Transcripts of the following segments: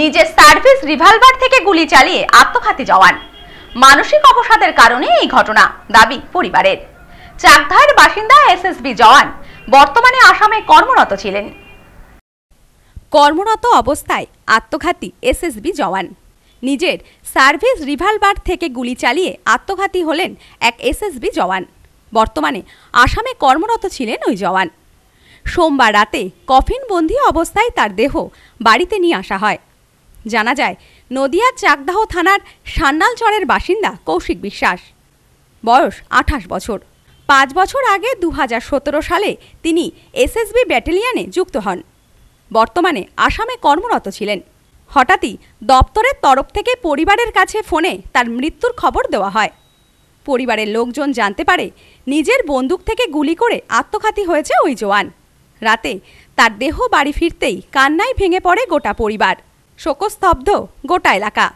নিজের service revolver থেকে গুলি চালিয়ে আত্মঘাতী জওয়ান। মানসিক অবসাদের কারণে এই ঘটনা দাবি পরিবারের। চাকধার বাসিন্দা এসএসবি জওয়ান বর্তমানে আসামে কর্মরত ছিলেন। কর্মরত অবস্থায় আত্মঘাতী এসএসবি জওয়ান। নিজের সার্ভিস রিভলভার থেকে গুলি চালিয়ে আত্মঘাতী হলেন এক এসএসবি জওয়ান। বর্তমানে আসামে কর্মরত ছিলেন ওই জওয়ান। সোমবার রাতে কফিনবন্দি অবস্থায় তার দেহ বাড়িতে নিয়ে আসা হয়। জানা যায়, নদিয়ার চাকদাহ থানার সান্নালচরের বাসিন্দা কৌশিক বিশ্বাস। বয়স আঠাশ বছর। পাঁচ বছর আগে দু হাজার সতেরো সালে তিনি এসএসবি ব্যাটালিয়নে যুক্ত হন। বর্তমানে আসামে কর্মরত ছিলেন। হঠাৎই দপ্তরের তরফ থেকে পরিবারের কাছে ফোনে তার মৃত্যুর খবর দেওয়া হয়। পরিবারের লোকজন জানতে পারে, নিজের বন্দুক থেকে গুলি করে আত্মঘাতী হয়েছে ওই জওয়ান। রাতে তার দেহ বাড়ি ফিরতেই কান্নায় ভেঙে পড়ে গোটা পরিবার। শোকস্তব্ধ গোটা এলাকা।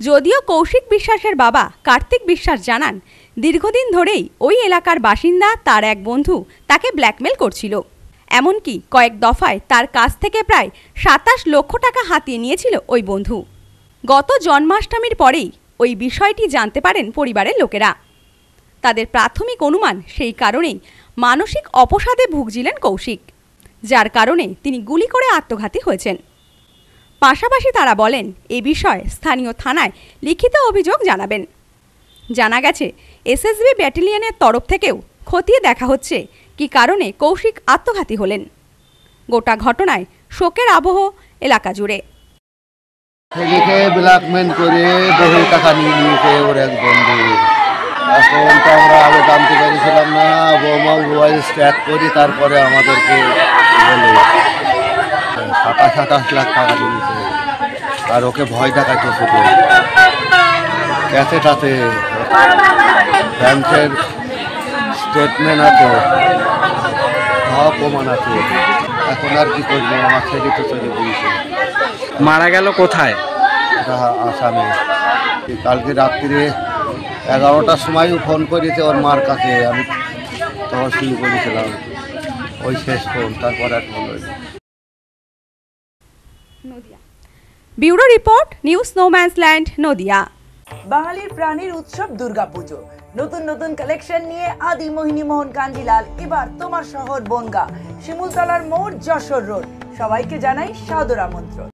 যদিও কৌশিক বিশ্বাসের বাবা কার্তিক বিশ্বাস জানান, দীর্ঘদিন ধরেই ওই এলাকার বাসিন্দা তার এক বন্ধু তাকে ব্ল্যাকমেল করছিল। এমনকি কয়েক দফায় তার কাছ থেকে প্রায় সাতাশ লক্ষ টাকা হাতিয়ে নিয়েছিল ওই বন্ধু। গত জন্মাষ্টমীর পরেই ওই বিষয়টি জানতে পারেন পরিবারের লোকেরা। তাদের প্রাথমিক অনুমান সেই কারণেই মানসিক অপসাদে ভুগছিলেন কৌশিক, যার কারণে তিনি গুলি করে আত্মঘাতী হয়েছেন। পাশাপাশি তারা বলেন, এ বিষয়ে স্থানীয় থানায় লিখিত অভিযোগ জানাবেন। জানা গেছে, এসএসবি ব্যাটালিয়নের তরফ থেকেও খতিয়ে দেখা হচ্ছে কি কারণে কৌশিক আত্মঘাতী হলেন। গোটা ঘটনায় শোকের আবহ এলাকা জুড়ে। ব্ল্যাকমেল করে বহু টাকা নিয়ে নিয়েছে ওর এক বন্ধু। এখন তো আমরা জানতে না বৌমা মোবাইল স্ট্যাক করি, তারপরে আমাদেরকে বলে। সাতাশ সাতাশ লাখ টাকা নিয়েছে আর ওকে ভয় দেখাচ্ছে শুধু। ক্যাসেট আছে ব্যাংকের স্টেটমেন্ট আছে সব প্রমাণ আছে। এখন আর কি করব আমার ছেলে তো চলে গিয়েছে। মারা গেল কোথায়? এটা আসামে। কালকে রাত্রিরে এগারোটার সময়ও ফোন করেছে ওর মার কাছে। আমি তখন শুরু করেছিলাম। ওই শেষ ফোন তারপর আর ফোন হয়নি ব্যুরো রিপোর্ট, নিউজ স্নোম্যান্সল্যান্ড নদিয়া। বাঙালির প্রাণীর উৎসব দুর্গাপুজো। নতুন নতুন কালেকশন নিয়ে আদি মোহিনী মোহন কাঞ্জিলাল, এবার তোমার শহর বনগা। শিমুলতলার মোড় যশোর রোড। সবাইকে জানাই সাদর আমন্ত্রণ।